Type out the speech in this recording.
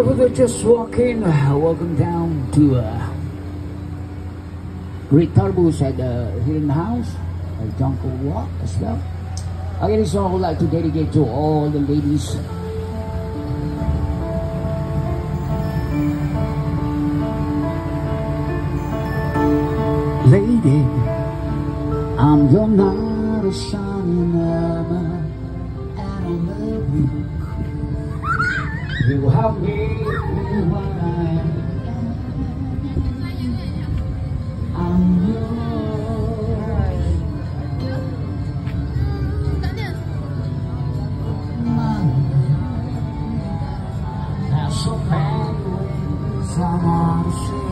people that just walk in, uh, welcome down to uh, Red Tarbus at the uh, Hidden House, A Jonker Walk as well. Again, this song I would like to dedicate to all the ladies lady, I'm your knight shining armor, and I love you. You have me in my I'm yours. Man, that's so bad